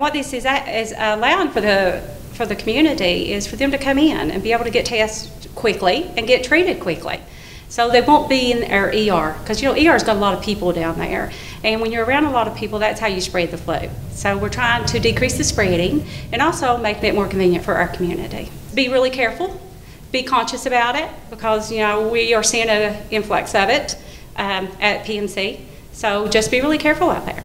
What this is, is allowing for the, for the community is for them to come in and be able to get tested quickly and get treated quickly. So they won't be in our ER, because you know, ER's got a lot of people down there. And when you're around a lot of people, that's how you spread the flu. So we're trying to decrease the spreading and also making it more convenient for our community. Be really careful, be conscious about it, because you know, we are seeing an influx of it um, at PMC. So just be really careful out there.